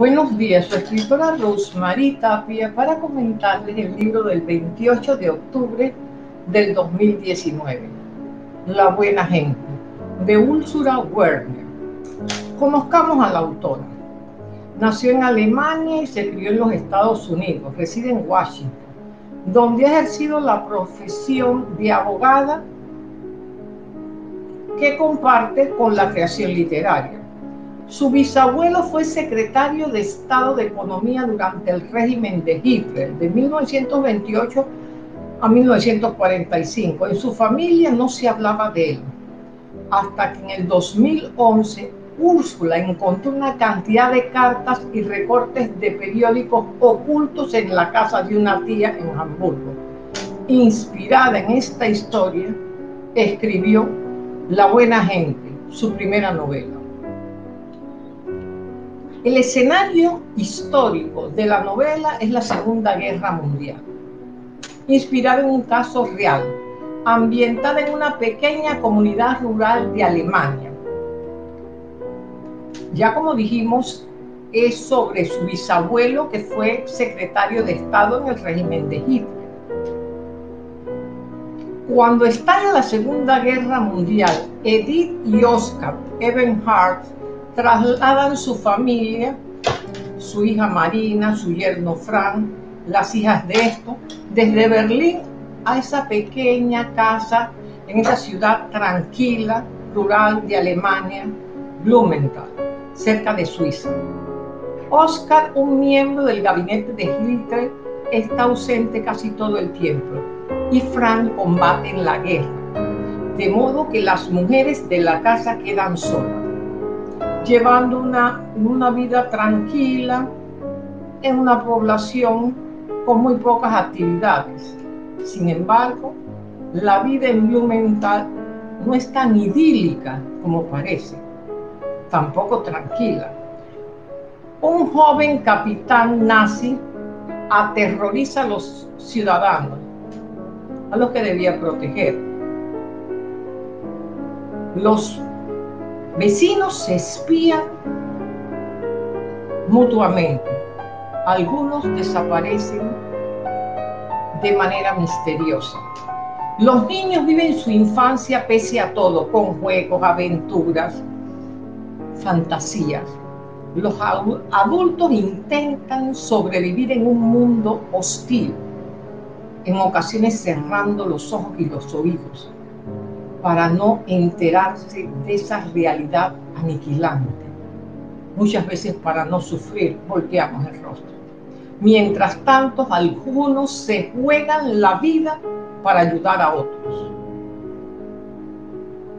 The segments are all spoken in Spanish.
Buenos días, su escritora Rosemary Tapia para comentarles el libro del 28 de octubre del 2019, La Buena Gente, de Ursula Werner. Conozcamos a la autora. Nació en Alemania y se crió en los Estados Unidos, reside en Washington, donde ha ejercido la profesión de abogada que comparte con la creación literaria. Su bisabuelo fue secretario de Estado de Economía durante el régimen de Hitler, de 1928 a 1945. En su familia no se hablaba de él, hasta que en el 2011 Úrsula encontró una cantidad de cartas y recortes de periódicos ocultos en la casa de una tía en Hamburgo. Inspirada en esta historia, escribió La buena gente, su primera novela. El escenario histórico de la novela es la Segunda Guerra Mundial, inspirada en un caso real, ambientada en una pequeña comunidad rural de Alemania. Ya como dijimos, es sobre su bisabuelo que fue secretario de Estado en el régimen de Hitler. Cuando estalla la Segunda Guerra Mundial, Edith y Oscar Ebenhardt trasladan su familia, su hija Marina, su yerno Frank, las hijas de esto, desde Berlín a esa pequeña casa en esa ciudad tranquila, rural de Alemania, Blumenthal, cerca de Suiza. Oscar, un miembro del gabinete de Hitler, está ausente casi todo el tiempo y Frank combate en la guerra, de modo que las mujeres de la casa quedan solas llevando una, una vida tranquila en una población con muy pocas actividades. Sin embargo, la vida en Blumenthal no es tan idílica como parece, tampoco tranquila. Un joven capitán nazi aterroriza a los ciudadanos, a los que debía proteger. Los Vecinos se espían mutuamente. Algunos desaparecen de manera misteriosa. Los niños viven su infancia pese a todo, con juegos, aventuras, fantasías. Los adultos intentan sobrevivir en un mundo hostil, en ocasiones cerrando los ojos y los oídos para no enterarse de esa realidad aniquilante. Muchas veces para no sufrir volteamos el rostro. Mientras tanto, algunos se juegan la vida para ayudar a otros.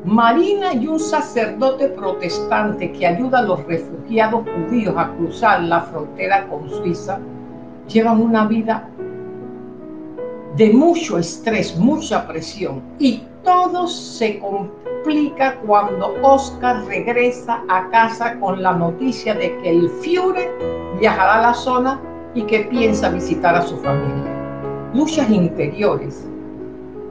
Marina y un sacerdote protestante que ayuda a los refugiados judíos a cruzar la frontera con Suiza llevan una vida de mucho estrés, mucha presión y todo se complica cuando Oscar regresa a casa con la noticia de que el Führer viajará a la zona y que piensa visitar a su familia. Luchas interiores,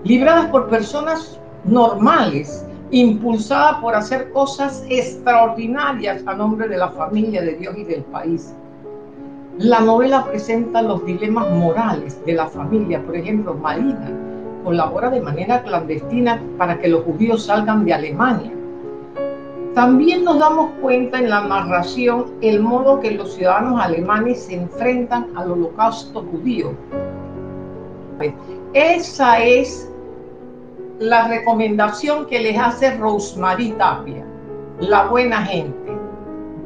libradas por personas normales, impulsadas por hacer cosas extraordinarias a nombre de la familia, de Dios y del país. La novela presenta los dilemas morales de la familia, por ejemplo, Marina, colabora de manera clandestina para que los judíos salgan de Alemania. También nos damos cuenta en la narración el modo que los ciudadanos alemanes se enfrentan al holocausto judío. Esa es la recomendación que les hace Rosemary Tapia, la buena gente,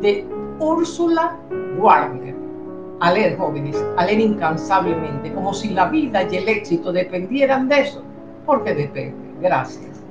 de Úrsula Warner a leer jóvenes, a leer incansablemente, como si la vida y el éxito dependieran de eso, porque depende. Gracias.